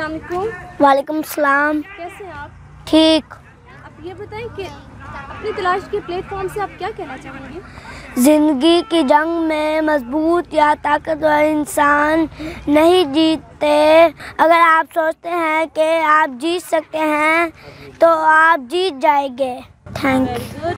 अस्सलाम वालेकुम सलाम। कैसे हैं आप? ठीक। आप ये बताएँ कि अपनी तलाश के प्लेटफॉर्म से आप क्या कहना चाहेंगे? ज़िंदगी की जंग में मज़बूत या ताकतवर इंसान नहीं जीतते। अगर आप सोचते हैं कि आप जीत सकते हैं तो आप जीत जाएँगे। Thank you.